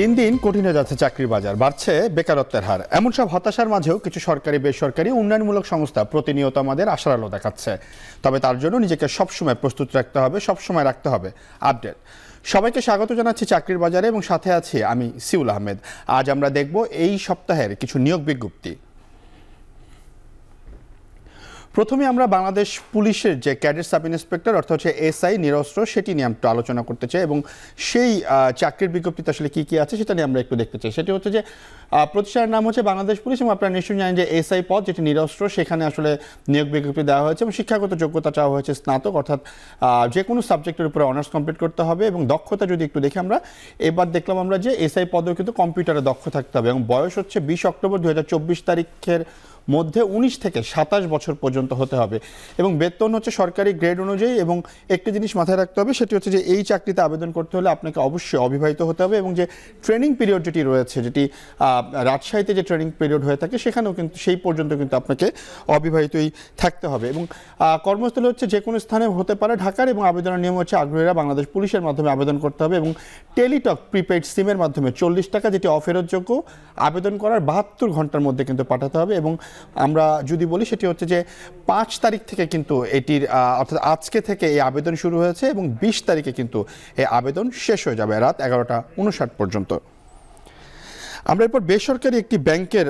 দিন দিন কঠিন হয়ে যাচ্ছে চাকরির বাজার, বাড়ছে বেকারত্বের হার। এমন সব হতাশার মাঝেও কিছু সরকারি, বেসরকারি উন্নয়নমূলক সংস্থা প্রতিনিয়ত আমাদের আশার আলো দেখাচ্ছে। তবে তার জন্য নিজেকে সবসময় প্রস্তুত রাখতে হবে, সবসময় রাখতে হবে। আপডেট। সবাইকে স্বাগত জানাচ্ছি চাকরির বাজারে এবং সাথে আছি আমি সিউল আহমেদ। আজ আমরা দেখব এই সপ্তাহের কিছু নিয়োগ বিজ্ঞপ্তি। প্রথমে আমরা বাংলাদেশ পুলিশের যে ক্যাডেট সাব ইন্সপেক্টর, অর্থাৎ হচ্ছে এসআই নিরস্ত্র, সেটি নিয়ে একটু আলোচনা করতে চাই এবং সেই চাকরির বিজ্ঞপ্তিতে আসলে কী কী আছে সেটা নিয়ে আমরা একটু দেখতে চাই। সেটি হচ্ছে যে প্রতিষ্ঠানের নাম হচ্ছে বাংলাদেশ পুলিশ এবং আপনারা নিশ্চয়ই জানেন যে এসআই পদ, যেটি নিরস্ত্র, সেখানে আসলে নিয়োগ বিজ্ঞপ্তি দেওয়া হয়েছে এবং শিক্ষাগত যোগ্যতা চাওয়া হয়েছে স্নাতক, অর্থাৎ যে কোনো সাবজেক্টের উপরে অনার্স কমপ্লিট করতে হবে এবং দক্ষতা যদি একটু দেখি আমরা, এবার দেখলাম আমরা যে এসআই পদেও কিন্তু কম্পিউটারে দক্ষ থাকতে হবে এবং বয়স হচ্ছে বিশ অক্টোবর দু হাজার চব্বিশ তারিখের মধ্যে উনিশ থেকে সাতাশ বছর পর্যন্ত হতে হবে। এবং বেতন হচ্ছে সরকারি গ্রেড অনুযায়ী এবং একটি জিনিস মাথায় রাখতে হবে, সেটি হচ্ছে যে এই চাকরিতে আবেদন করতে হলে আপনাকে অবশ্যই অবিবাহিত হতে হবে এবং যে ট্রেনিং পিরিয়ড যেটি রয়েছে, যেটি রাজশাহীতে যে ট্রেনিং পিরিয়ড হয়ে থাকে, সেখানেও কিন্তু, সেই পর্যন্ত কিন্তু আপনাকে অবিবাহিতই থাকতে হবে। এবং কর্মস্থলে হচ্ছে যে কোনো স্থানে হতে পারে ঢাকার এবং আবেদনের নিয়ম হচ্ছে আগ্রহীরা বাংলাদেশ পুলিশের মাধ্যমে আবেদন করতে হবে এবং টেলিটক প্রিপেড সিমের মাধ্যমে চল্লিশ টাকা যেটি অফেরতযোগ্য আবেদন করার বাহাত্তর ঘণ্টার মধ্যে কিন্তু পাঠাতে হবে এবং আমরা যদি বলি সেটি হচ্ছে যে পাঁচ তারিখ থেকে কিন্তু এটির অর্থাৎ আজকে থেকে এই আবেদন শুরু হয়েছে এবং বিশ তারিখে কিন্তু এই আবেদন শেষ হয়ে যাবে রাত এগারোটা উনষাট পর্যন্ত। আমরা এরপর বেসরকারি একটি ব্যাংকের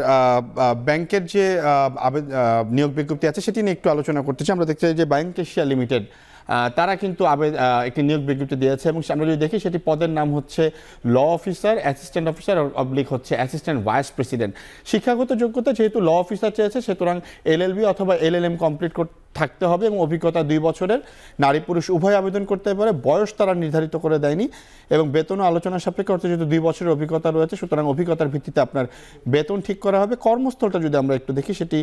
ব্যাংকের যে নিয়োগ বিজ্ঞপ্তি আছে সেটি নিয়ে একটু আলোচনা করতেছি আমরা দেখতে চাই যে ব্যাংক এশিয়া লিমিটেড তারা কিন্তু একটি নিয়োগ বিজ্ঞপ্তি দিয়েছে এবং আমরা যদি দেখি সেটি পদের নাম হচ্ছে law officer assistant officer oblique হচ্ছে অ্যাসিস্ট্যান্ট ভাইস প্রেসিডেন্ট শিক্ষাগত যোগ্যতা যেহেতু ল অফিসার চেয়েছে, সুতরাং এলএলবি অথবা এলএলএম কমপ্লিট করতে থাকতে হবে এবং অভিজ্ঞতা দুই বছরের। নারী পুরুষ উভয় আবেদন করতে পারে, বয়স তারা নির্ধারিত করে দেয়নি এবং বেতন আলোচনা সাপেক্ষে অর্থে যেহেতু দুই বছরের অভিজ্ঞতা রয়েছে, সুতরাং অভিজ্ঞতার ভিত্তিতে আপনার বেতন ঠিক করা হবে। কর্মস্থলটা যদি আমরা একটু দেখি, সেটি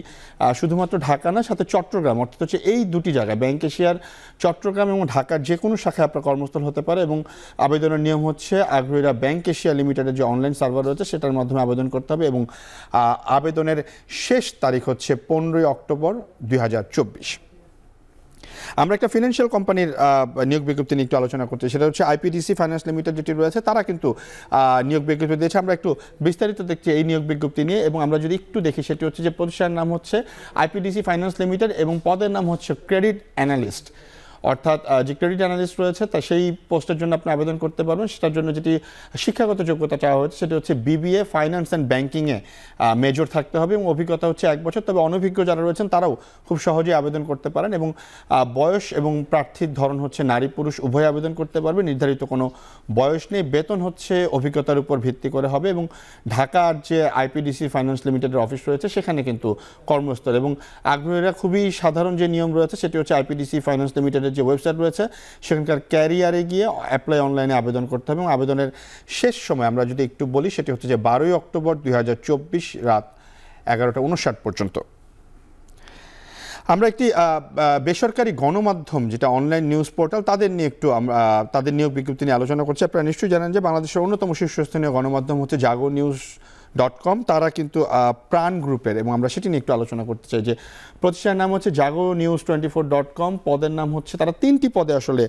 শুধুমাত্র ঢাকা না, সাথে চট্টগ্রাম, অর্থাৎ হচ্ছে এই দুটি জায়গায়, ব্যাংক এশিয়ার চট্টগ্রাম এবং ঢাকার যে কোনো শাখায় আপনার কর্মস্থল হতে পারে এবং আবেদনের নিয়ম হচ্ছে আগ্রহীরা ব্যাংক এশিয়া লিমিটেডের যে অনলাইন সার্ভার রয়েছে, সেটার মাধ্যমে আবেদন করতে হবে এবং আবেদনের শেষ তারিখ হচ্ছে পনেরোই অক্টোবর দুই হাজার চব্বিশ। আমরা একটা ফিনান্সিয়াল কোম্পানির নিয়োগ বিজ্ঞপ্তি নিয়ে একটু আলোচনা করতে সেটা হচ্ছে আইপিডিসি ফাইন্যান্স লিমিটেড যেটি রয়েছে, তারা কিন্তু নিয়োগ বিজ্ঞপ্তি দিয়েছে। আমরা একটু বিস্তারিত দেখছি এই নিয়োগ বিজ্ঞপ্তি নিয়ে এবং আমরা যদি একটু দেখি, সেটি হচ্ছে যে প্রতিষ্ঠানের নাম হচ্ছে আইপিডিসি ফাইন্যান্স লিমিটেড এবং পদের নাম হচ্ছে ক্রেডিট অ্যানালিস্ট অর্থাৎ ক্রেডিট অ্যানালিস্ট রয়েছে, তা সেই পোস্টের জন্য আপনি আবেদন করতে পারবেন। সেটার জন্য যেটি শিক্ষাগত যোগ্যতা চাওয়া হচ্ছে সেটি হচ্ছে বিবিএ ফাইন্যান্স অ্যান্ড ব্যাঙ্কিংয়ে মেজর থাকতে হবে এবং অভিজ্ঞতা হচ্ছে এক বছর। তবে অনভিজ্ঞ যারা রয়েছেন, তারাও খুব সহজেই আবেদন করতে পারেন এবং বয়স এবং প্রার্থীর ধরন হচ্ছে নারী পুরুষ, উভয় আবেদন করতে পারবে। নির্ধারিত কোনো বয়স নেই। বেতন হচ্ছে অভিজ্ঞতার উপর ভিত্তি করে হবে এবং ঢাকার যে আইপিডিসি ফাইন্যান্স লিমিটেডের অফিস রয়েছে, সেখানে কিন্তু কর্মস্থল। এবং আগ্রহীরা খুবই সাধারণ যে নিয়ম রয়েছে, সেটি হচ্ছে আইপিডিসি ফাইন্যান্স লিমিটেডের যে ওয়েবসাইট রয়েছে, সেখানকার ক্যারিয়ারে গিয়ে অ্যাপ্লাই অনলাইনে আবেদন করতে হবে এবং আবেদনের শেষ সময় আমরা যদি একটু বলি, সেটি হচ্ছে যে বারোই অক্টোবর দুই হাজার চব্বিশ রাত এগারোটা উনষাট পর্যন্ত। আমরা একটি বেসরকারি গণমাধ্যম যেটা অনলাইন নিউজ পোর্টাল তাদের নিয়ে একটু আমরা, তাদের নিয়োগ বিজ্ঞপ্তি নিয়ে আলোচনা করছি। আপনারা নিশ্চয়ই জানেন যে বাংলাদেশের অন্যতম শীর্ষস্থানীয় গণমাধ্যম হচ্ছে জাগো নিউজ ডট কম তারা কিন্তু প্রাণ গ্রুপের, এবং আমরা সেটি নিয়ে একটু আলোচনা করতে চাই যে প্রতিষ্ঠানের নাম হচ্ছে Jago news twenty four dot com পদের নাম হচ্ছে, তারা তিনটি পদে আসলে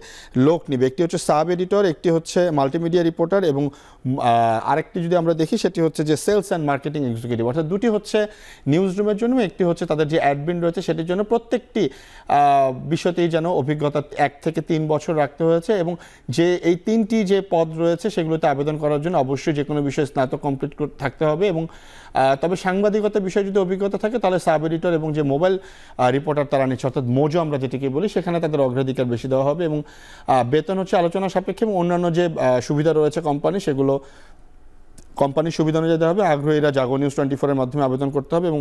লোক নিবে। একটি হচ্ছে সাব এডিটর, একটি হচ্ছে মাল্টিমিডিয়া রিপোর্টার এবং আরেকটি যদি আমরা দেখি, সেটি হচ্ছে যে সেলস অ্যান্ড মার্কেটিং এক্সিকিউটিভ অর্থাৎ দুটি হচ্ছে নিউজ রুমের জন্য, একটি হচ্ছে তাদের যে অ্যাডমিন রয়েছে, সেটির জন্য প্রত্যেকটি বিষয়তেই যেন অভিজ্ঞতা এক থেকে তিন বছর রাখতে হয়েছে, এবং যে এই তিনটি যে পদ রয়েছে, সেগুলোতে আবেদন করার জন্য অবশ্যই যে কোনো বিষয়ে স্নাতক কমপ্লিট থাকতে হবে। এবং তবে সাংবাদিকতার বিষয়ে যদি অভিজ্ঞতা থাকে, তাহলে সাব এডিটর এবং যে মোবাইল রিপোর্টার তারা নিচ্ছে অর্থাৎ মোজো আমরা যেটিকে বলি, সেখানে তাদের অগ্রাধিকার বেশি দেওয়া হবে এবং বেতন হচ্ছে আলোচনা সাপেক্ষে এবং অন্যান্য যে সুবিধা রয়েছে কোম্পানি সেগুলো কোম্পানির সুবিধা অনুযায়ী দেওয়া হবে। আগ্রহীরা জাগো নিউজ টোয়েন্টি ফোরের মাধ্যমে আবেদন করতে হবে এবং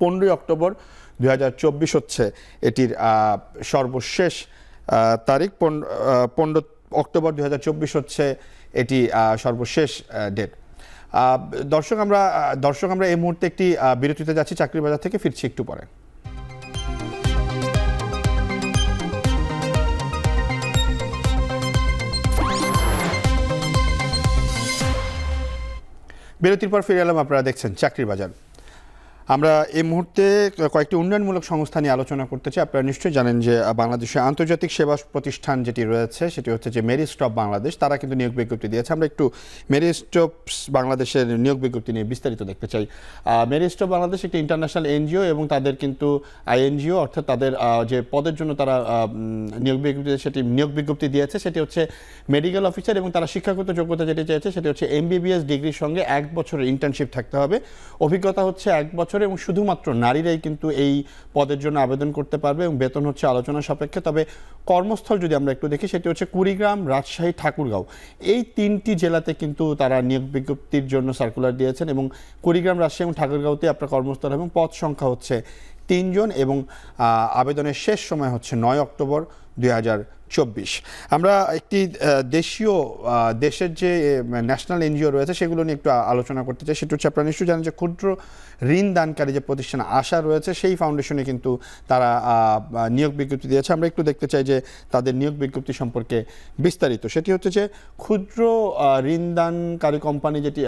পনেরোই অক্টোবর দুই হাজার চব্বিশ হচ্ছে এটির সর্বশেষ তারিখ। পনেরো অক্টোবর দুই হাজার চব্বিশ হচ্ছে এটি সর্বশেষ ডেট দর্শক, আমরা দর্শক, আমরা এই মুহূর্তে একটি বিরতিতে যাচ্ছি চাকরি বাজার থেকে ফিরছি একটু পরে। বিরতির পর ফিরে এলাম, আপনারা দেখছেন চাকরির বাজার। আমরা এই মুহূর্তে কয়েকটি উন্নয়নমূলক সংস্থা নিয়ে আলোচনা করতে চাই। আপনারা নিশ্চয়ই জানেন যে বাংলাদেশে আন্তর্জাতিক সেবা প্রতিষ্ঠান যেটি রয়েছে, সেটি হচ্ছে যে মেরি স্টপ বাংলাদেশ। তারা কিন্তু নিয়োগ বিজ্ঞপ্তি দিয়েছে। আমরা একটু মেরি স্টপস বাংলাদেশের নিয়োগ বিজ্ঞপ্তি নিয়ে বিস্তারিত দেখতে চাই। মেরি স্টপ বাংলাদেশ একটি ইন্টারন্যাশনাল এনজিও এবং তাদের কিন্তু আইএনজিও, অর্থাৎ তাদের যে পদের জন্য তারা নিয়োগ বিজ্ঞপ্তি, সেটি নিয়োগ বিজ্ঞপ্তি দিয়েছে, সেটি হচ্ছে মেডিকেল অফিসার এবং তারা শিক্ষাগত যোগ্যতা যেটি চেয়েছে, সেটি হচ্ছে এমবিবিএস ডিগ্রির সঙ্গে এক বছরের ইন্টার্নশিপ থাকতে হবে। অভিজ্ঞতা হচ্ছে এক বছর এবং শুধুমাত্র নারীরাই কিন্তু এই পদের জন্য আবেদন করতে পারবে এবং বেতন হচ্ছে আলোচনা সাপেক্ষে। তবে কর্মস্থল যদি আমরা একটু দেখি, সেটি হচ্ছে কুড়িগ্রাম, রাজশাহী, ঠাকুরগাঁও। এই তিনটি জেলাতে কিন্তু তারা নিয়োগ বিজ্ঞপ্তির জন্য সার্কুলার দিয়েছেন এবং কুড়িগ্রাম, রাজশাহী এবং ঠাকুরগাঁওতে আপনার কর্মস্থল এবং পদ সংখ্যা হচ্ছে তিনজন এবং আবেদনের শেষ সময় হচ্ছে নয় অক্টোবর দু হাজার চব্বিশ। আমরা একটি দেশীয় দেশের যে ন্যাশনাল এনজিও রয়েছে সেগুলো নিয়ে একটু আলোচনা করতে চাই। সেটা হচ্ছে আপনারা নিশ্চয়ই জানেন যে ক্ষুদ্র ঋণ দানকারী যে প্রতিষ্ঠান আশা রয়েছে, সেই ফাউন্ডেশনে কিন্তু তারা নিয়োগ বিজ্ঞপ্তি দিয়েছে। আমরা একটু দেখতে চাই যে তাদের নিয়োগ বিজ্ঞপ্তি সম্পর্কে বিস্তারিত। সেটি হচ্ছে যে ক্ষুদ্র ঋণ দানকারী কোম্পানি যেটি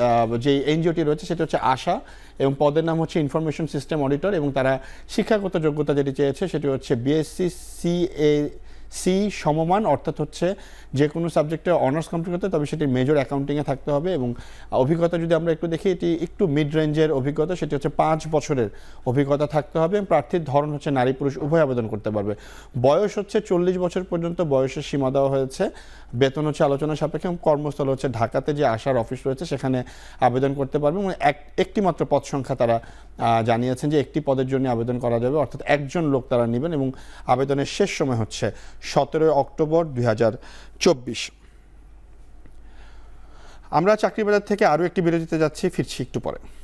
যে এনজিওটি রয়েছে সেটি হচ্ছে আশা এবং পদের নাম হচ্ছে ইনফরমেশন সিস্টেম অডিটর এবং তারা শিক্ষাগত যোগ্যতা যেটি চেয়েছে সেটি হচ্ছে বিএসসি সিএ সি সমমান, অর্থাৎ হচ্ছে যে কোনো সাবজেক্টে অনার্স কমপ্লিট করতে তবে সেটি মেজর অ্যাকাউন্টিংয়ে থাকতে হবে এবং অভিজ্ঞতা যদি আমরা একটু দেখি, এটি একটু মিড রেঞ্জের অভিজ্ঞতা, সেটি হচ্ছে পাঁচ বছরের অভিজ্ঞতা থাকতে হবে এবং প্রার্থীর ধরন হচ্ছে নারী পুরুষ উভয় আবেদন করতে পারবে। বয়স হচ্ছে চল্লিশ বছর পর্যন্ত, বয়সের সীমা দেওয়া হয়েছে। বেতন হচ্ছে আলোচনা সাপেক্ষে এবং কর্মস্থল হচ্ছে ঢাকাতে যে আসার অফিস রয়েছে, সেখানে আবেদন করতে পারবে এবং এক, একটি মাত্র পদ সংখ্যা তারা জানিয়েছেন যে একটি পদের জন্য আবেদন করা যাবে, অর্থাৎ একজন লোক তারা নেবেন এবং আবেদনের শেষ সময় হচ্ছে সতেরোই অক্টোবর দুই আমরা চাকরি বাজার থেকে আরও একটি বিরতিতে যাচ্ছি ফিরছি একটু পরে।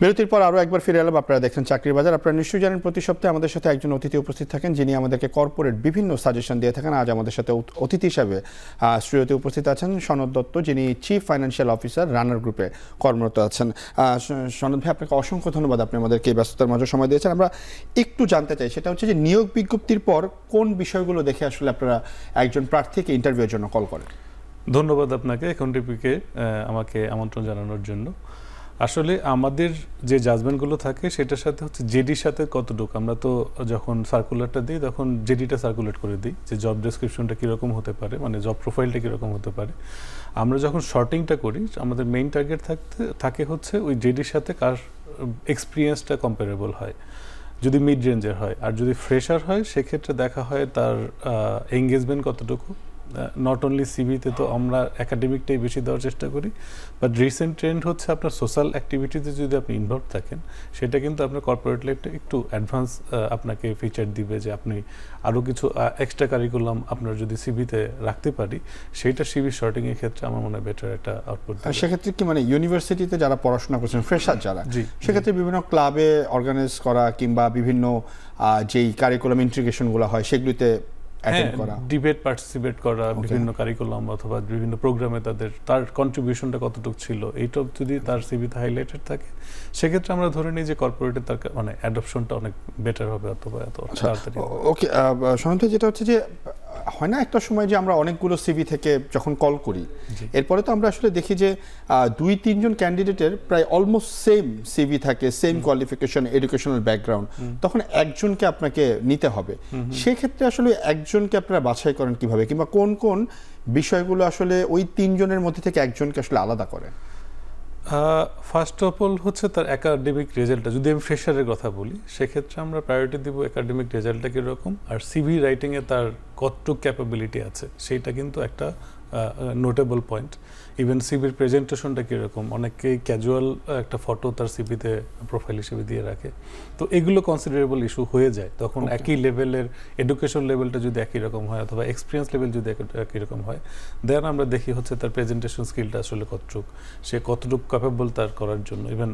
বিরতির পর আরও একবার ফিরে এলাম। আপনারা দেখছেন চাকরির বাজার। আপনারা নিশ্চয়ই জানেন, প্রতি সপ্তাহে আমাদের সাথে একজন অতিথি উপস্থিত থাকেন, যিনি আমাদেরকে কর্পোরেট বিভিন্ন সাজেশন দিয়ে থাকেন। আজ আমাদের সাথে অতিথি হিসাবে স্টুডিওতে উপস্থিত আছেন সনদ দত্ত, যিনি চিফ ফাইন্যান্সিয়াল অফিসার রানার গ্রুপে কর্মরত আছেন। সনদ ভাই, আপনাকে অসংখ্য ধন্যবাদ। আপনি আমাদেরকে ব্যস্ততার মাঝে সময় দিয়েছেন। আমরা একটু জানতে চাই, সেটা হচ্ছে যে নিয়োগ বিজ্ঞপ্তির পর কোন বিষয়গুলো দেখে আসলে আপনারা একজন প্রার্থীকে ইন্টারভিউয়ের জন্য কল করেন? ধন্যবাদ আপনাকে এখন টিপিকে আমাকে আমন্ত্রণ জানানোর জন্য। আসলে আমাদের যে জাজমেন্টগুলো থাকে, সেটার সাথে হচ্ছে জেডির সাথে কতটুকু? আমরা তো যখন সার্কুলারটা দিই, তখন জেডিটা সার্কুলেট করে দিই যে জব ডেসক্রিপশনটা কীরকম হতে পারে মানে জব প্রোফাইলটা কীরকম হতে পারে। আমরা যখন শর্টিংটা করি, আমাদের মেইন টার্গেট থাকতে, থাকে হচ্ছে ওই জেডির সাথে কার এক্সপিরিয়েন্সটা কম্পারেবল হয়। যদি মিড রেঞ্জের হয়, আর যদি ফ্রেশার হয়, সেক্ষেত্রে দেখা হয় তার এঙ্গেজমেন্ট কতটুকু? নট অনলি সিভিতে তো আমরা একাডেমিকটাই বেশি দেওয়ার চেষ্টা করি বাট রিসেন্ট ট্রেন্ড হচ্ছে আপনার সোশ্যাল অ্যাক্টিভিটিতে যদি আপনি ইনভলভ থাকেন সেটা কিন্তু আপনার কর্পোরেট লাইফটা একটু অ্যাডভান্স আপনাকে ফিচার দিবে যে আপনি আরও কিছু এক্সট্রা কারিকুলাম আপনার যদি সিভিতে রাখতে পারি সেইটা সিভি শর্টিংয়ের ক্ষেত্রে আমার মনে হয় বেটার একটা আউটপুট সেক্ষেত্রে কি মানে ইউনিভার্সিটিতে যারা পড়াশোনা করছেন ফ্রেশার যারা জি সেক্ষেত্রে বিভিন্ন ক্লাবে অর্গানাইজ করা কিংবা বিভিন্ন যেই কারিকুলাম ইন্টিগ্রেশনগুলো হয় সেগুলিতে অ্যাটেন্ড করা। ডিবেট পার্টিসিপেট করা বিভিন্ন কারিকুলাম অথবা বিভিন্ন প্রোগ্রামে তাদের তার কন্ট্রিবিউশনটা কতটুকু ছিল এইসব যদি তার সিভিতে হাইলাইটেড থাকে সেক্ষেত্রে আমরা ধরে নিই যে কর্পোরেটে তার মানে অ্যাডপশনটা অনেক বেটার হবে অথবা এত তাড়াতাড়ি ওকে সনন্ত যেটা হচ্ছে যে হয় না একটা সময় যে আমরা অনেকগুলো সিভি থেকে যখন কল করি এরপরে তো আমরা আসলে দেখি যে দুই তিনজন ক্যান্ডিডেটের প্রায় অলমোস্ট সেম সিভি থাকে সেম কোয়ালিফিকেশন এডুকেশনাল ব্যাকগ্রাউন্ড তখন একজনকে আপনাকে নিতে হবে। সেক্ষেত্রে আসলে একজনকে আপনারা বাছাই করেন কীভাবে? কিংবা কোন কোন বিষয়গুলো আসলে ওই তিনজনের মধ্যে থেকে একজনকে আসলে আলাদা করে ফার্স্ট অফ অল হচ্ছে তার একাডেমিক রেজাল্টটা যদি আমি ফ্রেশারের কথা বলি, সেক্ষেত্রে আমরা প্রায়োরিটি দিব একাডেমিক রেজাল্টটা কীরকম, আর সিভি রাইটিংয়ে তার কতটুক ক্যাপাবিলিটি আছে, সেইটা কিন্তু একটা নোটেবল পয়েন্ট ইভেন সিভির প্রেজেন্টেশনটা কীরকম? অনেকেই ক্যাজুয়াল একটা ফটো তার সিভিতে প্রোফাইল হিসেবে দিয়ে রাখে। তো এগুলো কনসিডারেবল ইস্যু হয়ে যায়। তখন একই লেভেলের এডুকেশন লেভেলটা যদি একই রকম হয় অথবা এক্সপিরিয়েন্স লেভেল যদি একই রকম হয় দেন আমরা দেখি হচ্ছে তার প্রেজেন্টেশন স্কিলটা আসলে কতটুক। সে কতটুকু ক্যাপেবল তার করার জন্য। ইভেন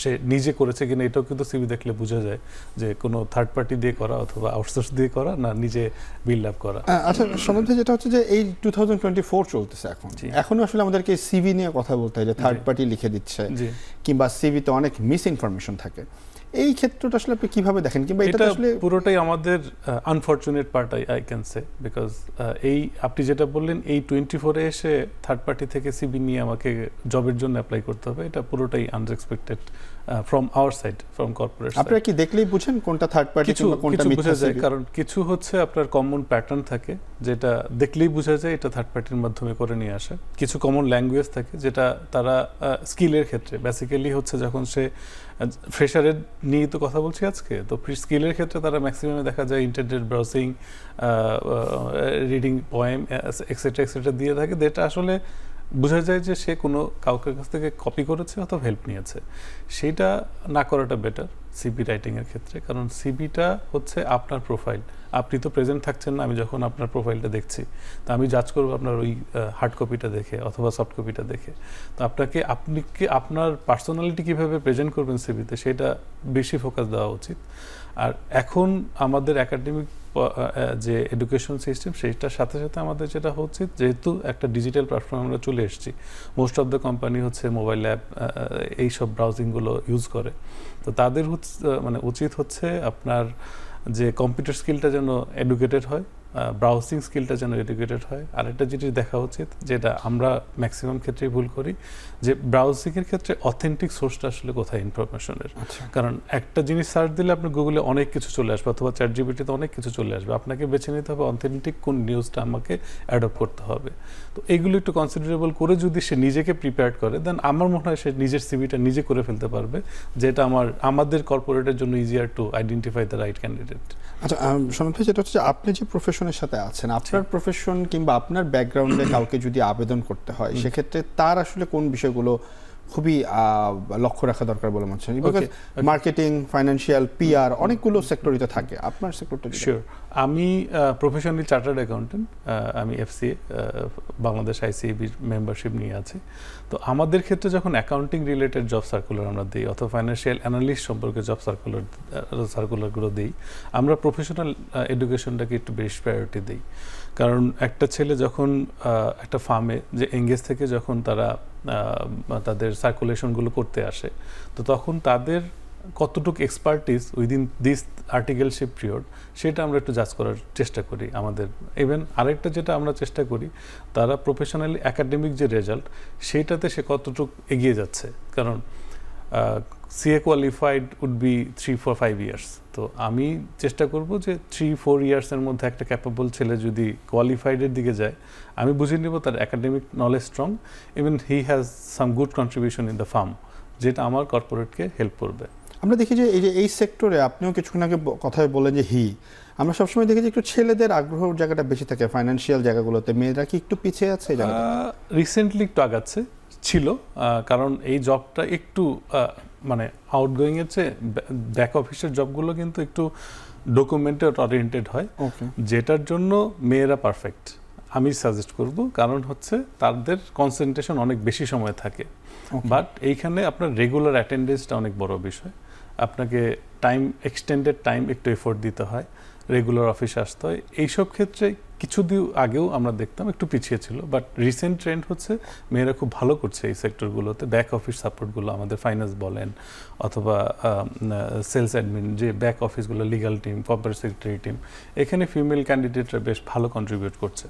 সে নিজে করেছে কিনা এটাও কিন্তু সিভি দেখলে বোঝা যায় যে কোনো থার্ড পার্টি দিয়ে করা অথবা আউটসোর্স দিয়ে করা না নিজে বিল্ড আপ করা। আচ্ছা সনদে যেটা হচ্ছে যে এই টু থাউজেন্ড টোয়েন্টি ফোর চলতেছে এখন। জি। এখনও আসলে আমাদেরকে সিভি নিয়ে কথা বলতে হয় যে থার্ড পার্টি লিখে দিচ্ছে কিংবা সিভিতে অনেক মিস ইনফরমেশন থাকে। এই ক্ষেত্রটা আসলে আপনি কীভাবে দেখেন? কিংবা এটা এটা আসলে পুরোটাই আমাদের unfortunate part I I can say because এই আপনি যেটা বললেন এই টোয়েন্টি ফোরে এসে থার্ড পার্টি থেকে সিবি নিয়ে আমাকে জবের জন্য অ্যাপ্লাই করতে হবে এটা পুরোটাই unexpected from our side from corporate আপনারা কি দেখলেই বুঝেন কোনটা থার্ড পার্টি কিছু কোনটা মিথ্যা বোঝা যায় কারণ কিছু হচ্ছে আপনার কমন প্যাটার্ন থাকে যেটা দেখলেই বোঝা যায় এটা থার্ড পার্টির মাধ্যমে করে নিয়ে আসে। কিছু কমন ল্যাঙ্গুয়েজ থাকে যেটা তারা স্কিলের ক্ষেত্রে বেসিক্যালি হচ্ছে যখন সে ফ্রেশারের নিয়ে তো কথা বলছি আজকে তো স্কিলের ক্ষেত্রে তারা ম্যাক্সিমামে দেখা যায় internet browsing reading poem etcetera etcetera দিয়ে থাকে যেটা আসলে বোঝা যায় যে সে কোনো কাউকে কাছ থেকে কপি করেছে অথবা হেল্প নিয়েছে। সেটা না করাটা বেটার সিবি রাইটিংয়ের ক্ষেত্রে, কারণ সিবিটা হচ্ছে আপনার প্রোফাইল আপনি তো প্রেজেন্ট থাকছেন না, আমি যখন আপনার প্রোফাইলটা দেখছি, তা আমি জাজ করব আপনার ওই হার্ড কপিটা দেখে অথবা সফট কপিটা দেখে। তো আপনাকে, আপনি কি, আপনার পার্সোনালিটি কীভাবে প্রেজেন্ট করবেন সিবিতে সেটা বেশি ফোকাস দেওয়া উচিত। আর এখন আমাদের একাডেমিক যে এডুকেশন সিস্টেম সেইটার সাথে সাথে আমাদের যেটা হচ্ছে, যেহেতু একটা ডিজিটাল প্ল্যাটফর্ম আমরা চলে এসেছি মোস্ট অফ দ্য কোম্পানি হচ্ছে মোবাইল অ্যাপ এইসব ব্রাউজিংগুলো ইউজ করে। তো তাদের হচ্ছে মানে উচিত হচ্ছে আপনার যে কম্পিউটার স্কিলটা যেন এডুকেটেড হয় ব্রাউজিং স্কিলটা যেন এডুকেটেড হয়। আর একটা জিনিস দেখা উচিত যেটা আমরা ম্যাক্সিমাম ক্ষেত্রেই ভুল করি যে ব্রাউজিংয়ের ক্ষেত্রে অথেন্টিক সোর্সটা আসলে কোথায় ইনফরমেশনের আচ্ছা। কারণ একটা জিনিস সার্চ দিলে আপনার গুগলে অনেক কিছু চলে আসবে অথবা চ্যাট জিবিটিতে অনেক কিছু চলে আসবে। আপনাকে বেছে নিতে হবে অথেন্টিক কোন নিউজটা আমাকে অ্যাডপ্ট করতে হবে। তো এগুলো একটু কনসিডারেবল করে যদি সে নিজেকে প্রিপেয়ার করে দেন আমার মনে হয় সে নিজের সিবিটা নিজে করে ফেলতে পারবে যেটা আমার আমাদের কর্পোরেটের জন্য easier to identify the right candidate আচ্ছা সনদ যেটা হচ্ছে আপনি যে প্রফেশনের সাথে আছেন আপনার প্রফেশন কিংবা আপনার ব্যাকগ্রাউন্ডে কাউকে যদি আবেদন করতে হয় সেক্ষেত্রে তার আসলে কোন বিষয়গুলো খুবই লক্ষ্য রাখা দরকার বলে মনে হচ্ছে। মার্কেটিং ফাইন্যান্সিয়াল পিআর অনেকগুলো সেক্টরিতে থাকে। আপনার সেক্টরটা শিওর আমি প্রফেশনালি চার্টার্ড অ্যাকাউন্টেন্ট আমি এফসিএ বাংলাদেশ আইসিএবির মেম্বারশিপ নিয়ে আছি। তো আমাদের ক্ষেত্রে যখন অ্যাকাউন্টিং রিলেটেড জব সার্কুলার আমরা দিই অথবা ফাইন্যান্সিয়াল অ্যানালিস্ট সম্পর্কে জব সার্কুলার সার্কুলারগুলো দিই আমরা প্রফেশনাল এডুকেশনটাকে একটু বেশি প্রায়োরিটি দিই। কারণ একটা ছেলে যখন একটা ফার্মে যে এঙ্গেজ থেকে যখন তারা তাদের সার্কুলেশনগুলো করতে আসে, তো তখন তাদের কতটুকু expertise within this articleship period সেটা আমরা একটু জাজ করার চেষ্টা করি আমাদের। ইভেন আরেকটা যেটা আমরা চেষ্টা করি, তারা প্রফেশনালি একাডেমিক যে রেজাল্ট সেটাতে সে কতটুকু এগিয়ে যাচ্ছে। কারণ CA qualified would be three four five years তো আমি চেষ্টা করব যে থ্রি ফোর ইয়ার্সের মধ্যে একটা ক্যাপেবল ছেলে যদি কোয়ালিফাইডের দিকে যায় আমি বুঝে নিব তার academic knowledge strong even he has some good contribution in the firm যেটা আমার কর্পোরেটকে হেল্প করবে। আমরা দেখি যে এই যে এই সেক্টরে আপনিও কিছুক্ষণ আগে কথায় বলেন যে হি আমরা সবসময় দেখি যে একটু ছেলেদের আগ্রহ জায়গাটা বেশি থাকে ফাইন্যান্সিয়াল জায়গাগুলোতে মেয়েরা কি একটু পিছিয়ে আছে রিসেন্টলি একটু আগাচ্ছে ছিল কারণ এই জবটা একটু মানে আউটগোয়িং এর চেয়ে ব্যাক অফিসের জবগুলো কিন্তু একটু ডকুমেন্টেড অরিয়েন্টেড হয়। যেটার জন্য মেয়েরা পারফেক্ট আমি সাজেস্ট করব কারণ হচ্ছে তাদের কনসেন্ট্রেশন অনেক বেশি সময় থাকে। বাট এইখানে আপনার রেগুলার অ্যাটেন্ডেন্সটা অনেক বড় বিষয়। আপনাকে টাইম এক্সটেন্ডেড টাইম একটু এফোর্ট দিতে হয়। রেগুলার অফিসে আসতে হয়। এইসব ক্ষেত্রে কিছুদিন আগেও আমরা দেখতাম একটু পিছিয়ে ছিল বাট রিসেন্ট ট্রেন্ড হচ্ছে মেয়েরা খুব ভালো করছে এই সেক্টরগুলোতে ব্যাক অফিস সাপোর্টগুলো আমাদের ফাইন্যান্স বলেন অথবা সেলস অ্যাডমিন যে back অফিসগুলো legal team corporate secretary team এখানে ফিমেল ক্যান্ডিডেটরা বেশ ভালো কন্ট্রিবিউট করছে।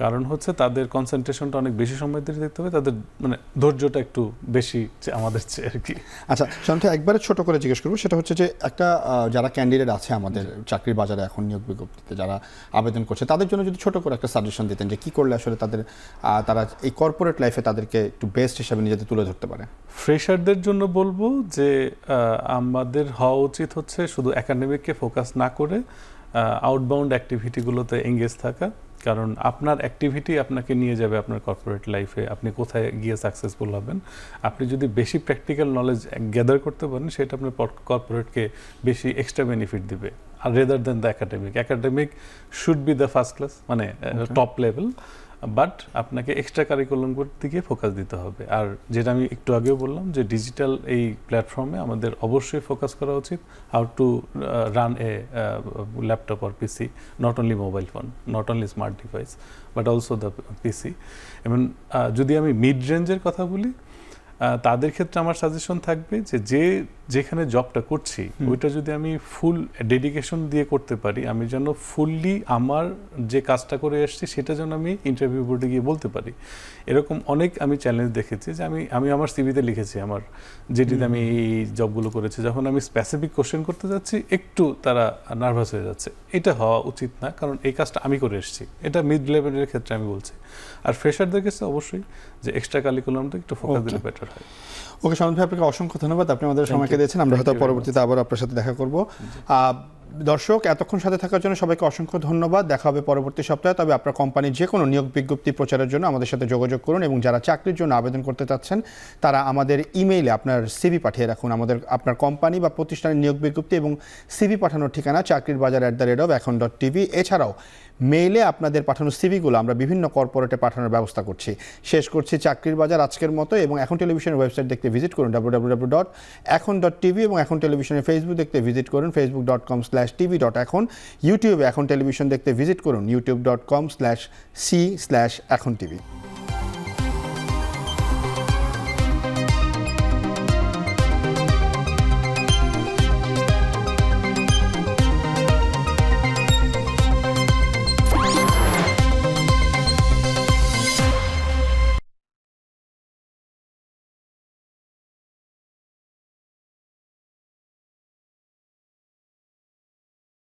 কারণ হচ্ছে তাদের কনসেন্ট্রেশনটা অনেক বেশি সময় ধরে দেখতে হবে তাদের মানে ধৈর্যটা একটু বেশি আমাদের চেয়ে আর কি। আচ্ছা শান্ত একবারে ছোট করে জিজ্ঞেস করব সেটা হচ্ছে যে একটা যারা ক্যান্ডিডেট আছে আমাদের চাকরির বাজারে এখন নিয়োগ বিজ্ঞপ্তিতে যারা আবেদন করছে তাদের জন্য যদি ছোট করে একটা সাজেশন দিতেন যে কি করলে আসলে তাদের তারা এই কর্পোরেট লাইফে তাদেরকে একটু বেস্ট হিসাবে নিজেদের তুলে ধরতে পারে? ফ্রেশারদের জন্য বলব যে আমাদের হওয়া উচিত হচ্ছে শুধু একাডেমিককে ফোকাস না করে আউটবাউন্ড অ্যাক্টিভিটিগুলোতে এঙ্গেজ থাকা। কারণ আপনার অ্যাক্টিভিটি আপনাকে নিয়ে যাবে আপনার কর্পোরেট লাইফে আপনি কোথায় গিয়ে সাকসেসফুল হবেন? আপনি যদি বেশি প্র্যাকটিক্যাল নলেজ গ্যাদার করতে পারেন সেটা আপনার কর্পোরেটকে বেশি এক্সট্রা বেনিফিট দিবে। আর rather than the academic academic should be the first class মানে টপ লেভেল বাট আপনাকে এক্সট্রা কারিকুলামগুলোর দিকে ফোকাস দিতে হবে। আর যেটা আমি একটু আগেও বললাম যে ডিজিটাল এই প্ল্যাটফর্মে আমাদের অবশ্যই ফোকাস করা উচিত how to run a laptop or PC not only mobile phone not only smart device but also the PC এবং যদি আমি মিড রেঞ্জের কথা বলি তাদের ক্ষেত্রে আমার সাজেশন থাকবে যে যে যেখানে জবটা করছি ওইটা যদি আমি ফুল ডেডিকেশন দিয়ে করতে পারি আমি যেন ফুললি আমার যে কাজটা করে এসেছি সেটা যেন আমি ইন্টারভিউ বোর্ডে গিয়ে বলতে পারি। এরকম অনেক আমি চ্যালেঞ্জ দেখেছি যে আমি আমি আমার সিভিতে লিখেছি আমার যেটিতে আমি এই জবগুলো করেছি। যখন আমি স্পেসিফিক কোশ্চেন করতে যাচ্ছি একটু তারা নার্ভাস হয়ে যাচ্ছে। এটা হওয়া উচিত না কারণ এই কাজটা আমি করে এসেছি এটা মিড লেভেলের ক্ষেত্রে আমি বলছি। আর ফ্রেশারদের কাছে অবশ্যই যে এক্সট্রা কারিকুলামটা একটু ফোকাস দিলে বেটার হয়। ওকে সনদ ভাই আপনাকে অসংখ্য ধন্যবাদ। আপনি আমাদের সময়কে দিয়েছেন। আমরা হয়তো পরবর্তীতে আবার আপনার সাথে দেখা করব। দর্শক এতক্ষণ সাথে থাকার জন্য সবাইকে অসংখ্য ধন্যবাদ। দেখা হবে পরবর্তী সপ্তাহে। তবে আপনার কোম্পানির যে কোনো নিয়োগ বিজ্ঞপ্তি প্রচারের জন্য আমাদের সাথে যোগাযোগ করুন এবং যারা চাকরির জন্য আবেদন করতে চাচ্ছেন তারা আমাদের ইমেইলে আপনার সিভি পাঠিয়ে রাখুন। আমাদের আপনার কোম্পানি বা প্রতিষ্ঠানের নিয়োগ বিজ্ঞপ্তি এবং সিভি পাঠানোর ঠিকানা চাকরির বাজার at the rate of Ekhon dot TV এছাড়াও মেইলে আপনাদের পাঠানো সিভিগুলো আমরা বিভিন্ন কর্পোরেটে পাঠানোর ব্যবস্থা করছি। শেষ করছি চাকরির বাজার আজকের মতো এবং এখন টেলিভিশনের ওয়েবসাইট দেখতে ভিজিট করুন W dot Ekhon dot TV এবং এখন টেলিভিশনের ফেসবুক দেখতে ভিজিট করুন Facebook dot com slash TV dot Ekhon ইউটিউবে এখন টেলিভিশন দেখতে ভিজিট করুন YouTube dot com slash C slash Ekhon TV